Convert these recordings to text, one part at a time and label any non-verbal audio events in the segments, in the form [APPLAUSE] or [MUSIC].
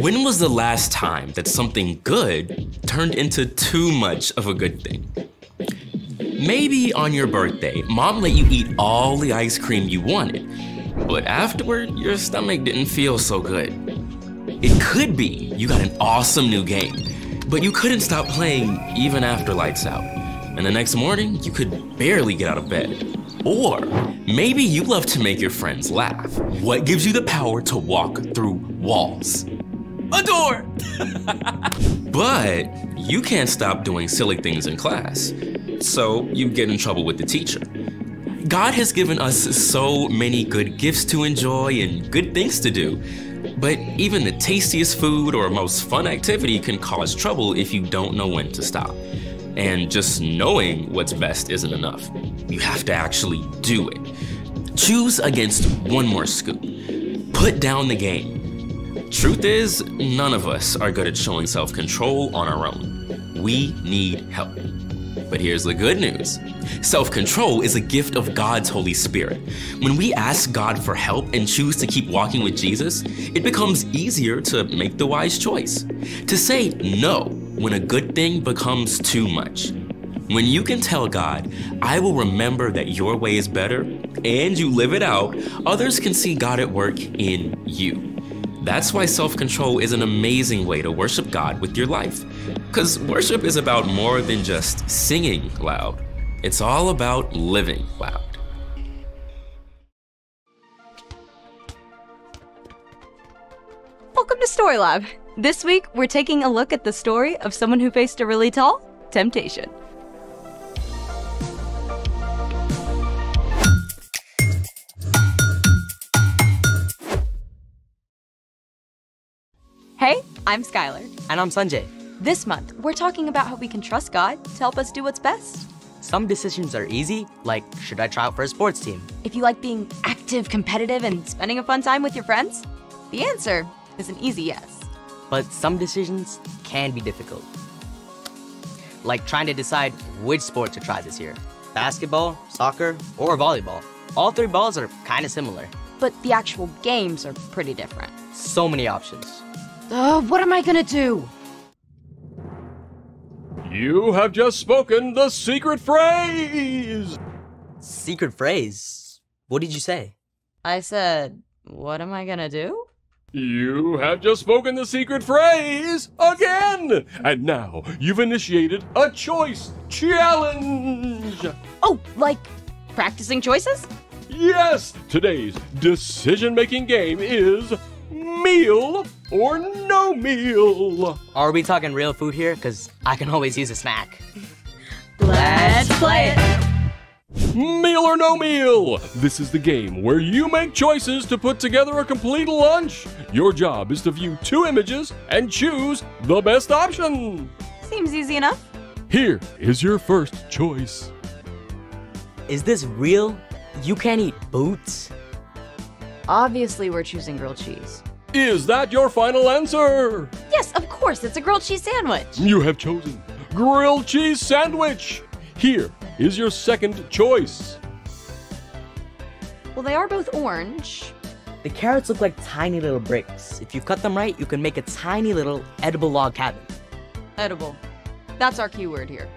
When was the last time that something good turned into too much of a good thing? Maybe on your birthday, mom let you eat all the ice cream you wanted, but afterward, your stomach didn't feel so good. It could be you got an awesome new game, but you couldn't stop playing even after lights out. And the next morning, you could barely get out of bed. Or maybe you love to make your friends laugh. What gives you the power to walk through walls? A door! [LAUGHS] but you can't stop doing silly things in class, so you get in trouble with the teacher. God has given us so many good gifts to enjoy and good things to do, but even the tastiest food or most fun activity can cause trouble if you don't know when to stop. And just knowing what's best isn't enough. You have to actually do it. Choose against one more scoop. Put down the game. Truth is, none of us are good at showing self control on our own. We need help. But here's the good news self control is a gift of God's Holy Spirit. When we ask God for help and choose to keep walking with Jesus, it becomes easier to make the wise choice. To say no when a good thing becomes too much. When you can tell God, I will remember that your way is better, and you live it out, others can see God at work in you. That's why self control is an amazing way to worship God with your life. Because worship is about more than just singing loud, it's all about living loud. Welcome to Story Lab. This week, we're taking a look at the story of someone who faced a really tall temptation. I'm Skylar. And I'm Sanjay. This month, we're talking about how we can trust God to help us do what's best. Some decisions are easy, like should I try out for a sports team? If you like being active, competitive, and spending a fun time with your friends, the answer is an easy yes. But some decisions can be difficult. Like trying to decide which sport to try this year basketball, soccer, or volleyball. All three balls are kind of similar. But the actual games are pretty different. So many options. Uh, what am I gonna do? You have just spoken the secret phrase! Secret phrase? What did you say? I said, what am I gonna do? You have just spoken the secret phrase again! And now you've initiated a choice challenge! Oh, like practicing choices? Yes! Today's decision making game is meal or no meal. Are we talking real food here? Because I can always use a snack. Let's play it! Meal or no meal? This is the game where you make choices to put together a complete lunch. Your job is to view two images and choose the best option. Seems easy enough. Here is your first choice. Is this real? You can't eat boots? Obviously, we're choosing grilled cheese. Is that your final answer? Yes, of course, it's a grilled cheese sandwich. You have chosen grilled cheese sandwich. Here is your second choice. Well, they are both orange. The carrots look like tiny little bricks. If you cut them right, you can make a tiny little edible log cabin. Edible. That's our keyword here.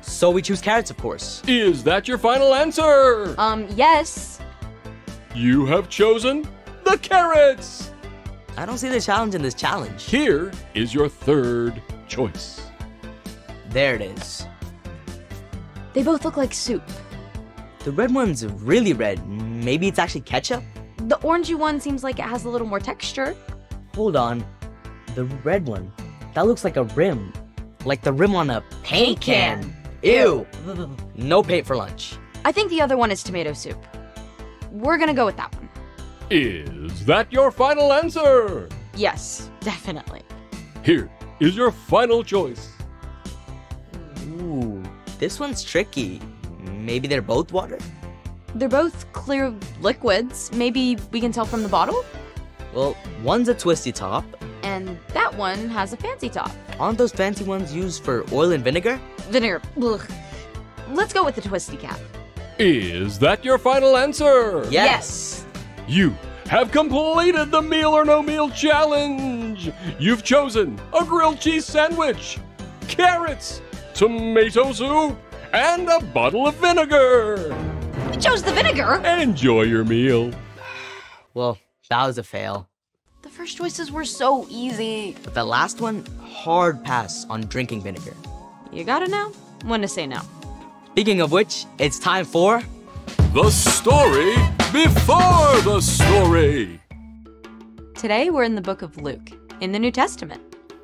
So we choose carrots, of course. Is that your final answer? Um, yes. You have chosen the carrots. I don't see the challenge in this challenge. Here is your third choice. There it is. They both look like soup. The red one's really red. Maybe it's actually ketchup? The orangey one seems like it has a little more texture. Hold on. The red one. That looks like a rim. Like the rim on a paint can. Ew. No paint for lunch. I think the other one is tomato soup. We're gonna go with that one. Is that your final answer? Yes, definitely. Here is your final choice. Ooh, this one's tricky. Maybe they're both water? They're both clear liquids. Maybe we can tell from the bottle? Well, one's a twisty top. And that one has a fancy top. Aren't those fancy ones used for oil and vinegar? Vinegar. Ugh. Let's go with the twisty cap. Is that your final answer? Yes. You have completed the meal or no meal challenge. You've chosen a grilled cheese sandwich, carrots, tomato soup, and a bottle of vinegar. I chose the vinegar! Enjoy your meal. [SIGHS] Well, that was a fail. The first choices were so easy. But the last one, hard pass on drinking vinegar. You gotta know when to say no. Speaking of which, it's time for. The story before the story. Today we're in the book of Luke, in the New Testament.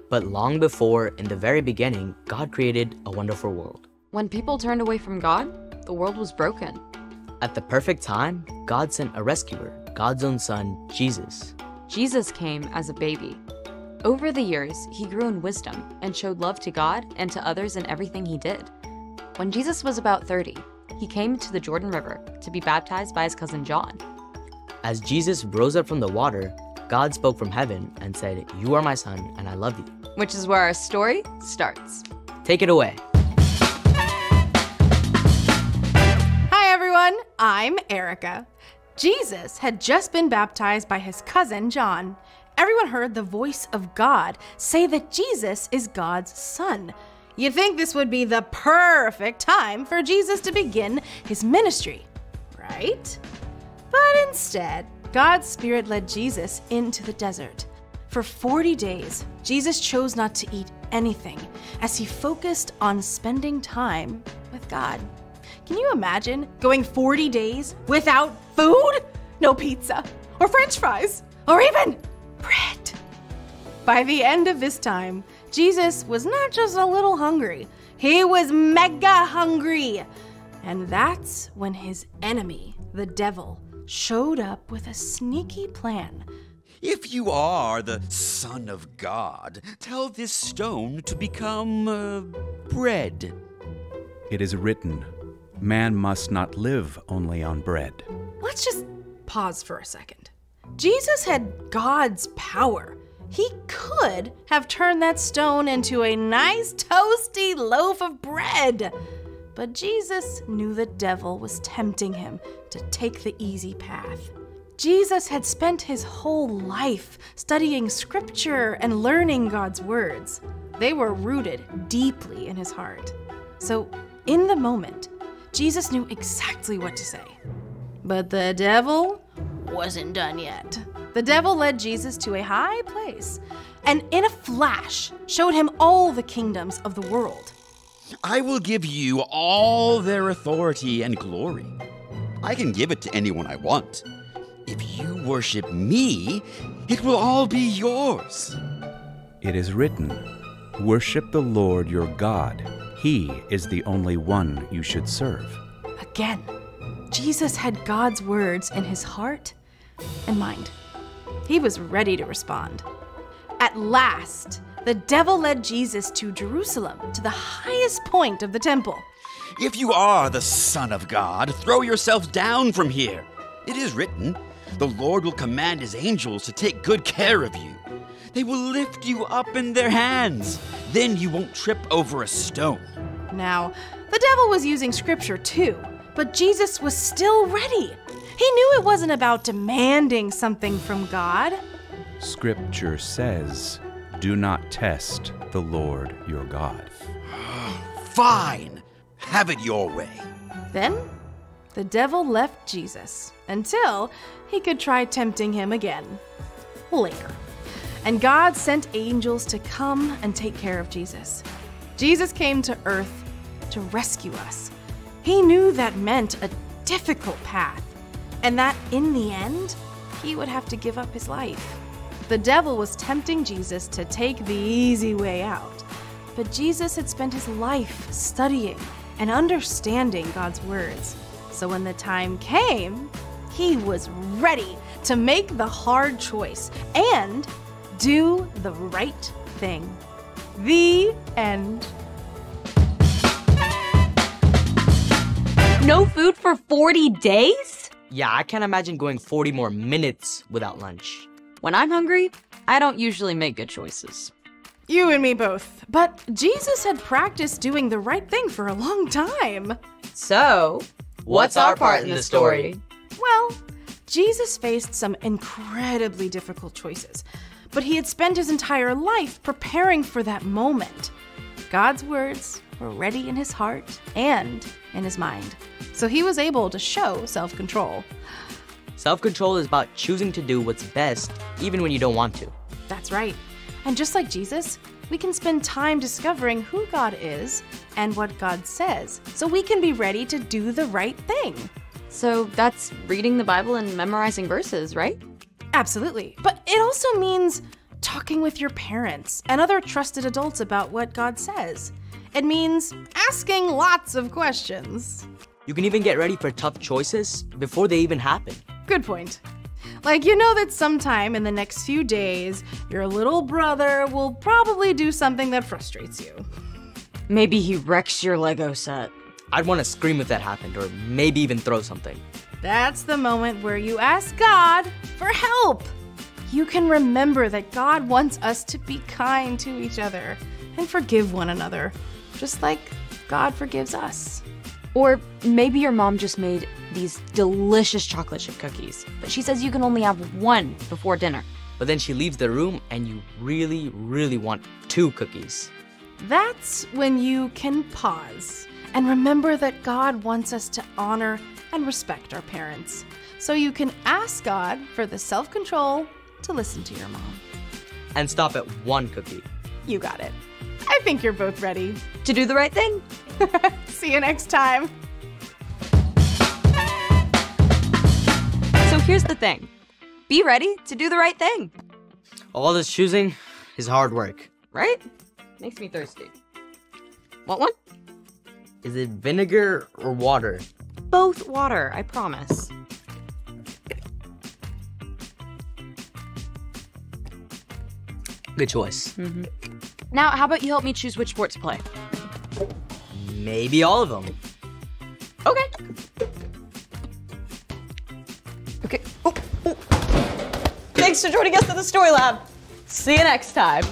But long before, in the very beginning, God created a wonderful world. When people turned away from God, the world was broken. At the perfect time, God sent a rescuer, God's own son, Jesus. Jesus came as a baby. Over the years, he grew in wisdom and showed love to God and to others in everything he did. When Jesus was about 30, he came to the Jordan River to be baptized by his cousin John. As Jesus rose up from the water, God spoke from heaven and said, You are my son, and I love you. Which is where our story starts. Take it away. Hi, everyone. I'm Erica. Jesus had just been baptized by his cousin John. Everyone heard the voice of God say that Jesus is God's son. You'd think this would be the perfect time for Jesus to begin his ministry, right? But instead, God's Spirit led Jesus into the desert. For 40 days, Jesus chose not to eat anything as he focused on spending time with God. Can you imagine going 40 days without food? No pizza, or french fries, or even bread. By the end of this time, Jesus was not just a little hungry, he was mega hungry. And that's when his enemy, the devil, showed up with a sneaky plan. If you are the Son of God, tell this stone to become uh, bread. It is written, Man must not live only on bread. Let's just pause for a second. Jesus had God's power. He could have turned that stone into a nice toasty loaf of bread. But Jesus knew the devil was tempting him to take the easy path. Jesus had spent his whole life studying scripture and learning God's words. They were rooted deeply in his heart. So, in the moment, Jesus knew exactly what to say. But the devil wasn't done yet. The devil led Jesus to a high place and, in a flash, showed him all the kingdoms of the world. I will give you all their authority and glory. I can give it to anyone I want. If you worship me, it will all be yours. It is written, Worship the Lord your God. He is the only one you should serve. Again, Jesus had God's words in his heart and mind. He was ready to respond. At last, the devil led Jesus to Jerusalem, to the highest point of the temple. If you are the Son of God, throw yourself down from here. It is written, The Lord will command his angels to take good care of you. They will lift you up in their hands. Then you won't trip over a stone. Now, the devil was using scripture too, but Jesus was still ready. He knew it wasn't about demanding something from God. Scripture says, Do not test the Lord your God. [GASPS] Fine. Have it your way. Then, the devil left Jesus until he could try tempting him again later. And God sent angels to come and take care of Jesus. Jesus came to earth to rescue us. He knew that meant a difficult path, and that in the end, he would have to give up his life. The devil was tempting Jesus to take the easy way out, but Jesus had spent his life studying and understanding God's words. So when the time came, he was ready to make the hard choice and do the right thing. The end. No food for 40 days? Yeah, I can't imagine going 40 more minutes without lunch. When I'm hungry, I don't usually make good choices. You and me both. But Jesus had practiced doing the right thing for a long time. So, What's our part in the story? Well, Jesus faced some incredibly difficult choices. but he had spent his entire life preparing for that moment. God's words were ready in his heart and in his mind, so he was able to show self control. Self control is about choosing to do what's best, even when you don't want to. That's right. And just like Jesus, we can spend time discovering who God is and what God says, so we can be ready to do the right thing. So that's reading the Bible and memorizing verses, right? Absolutely. But it also means talking with your parents and other trusted adults about what God says. It means asking lots of questions. You can even get ready for tough choices before they even happen. Good point. Like, you know that sometime in the next few days, your little brother will probably do something that frustrates you. Maybe he wrecks your Lego set. I'd want to scream if that happened, or maybe even throw something. That's the moment where you ask God for help. You can remember that God wants us to be kind to each other and forgive one another, just like God forgives us. Or maybe your mom just made these delicious chocolate chip cookies, but she says you can only have one before dinner. But then she leaves the room and you really, really want two cookies. That's when you can pause and remember that God wants us to honor and respect our parents. So you can ask God for the self control to listen to your mom. And stop at one cookie. You got it. I think you're both ready. To do the right thing? [LAUGHS] See you next time. So here's the thing be ready to do the right thing, All this choosing is hard work. right? Makes me thirsty. Want one? Is it vinegar or water? Both water, I promise. Good choice. Mm-hmm. Now, how about you help me choose which sport to play? Maybe all of them. Okay. Okay. Oh, oh. Thanks for joining us at the Story Lab. See you next time.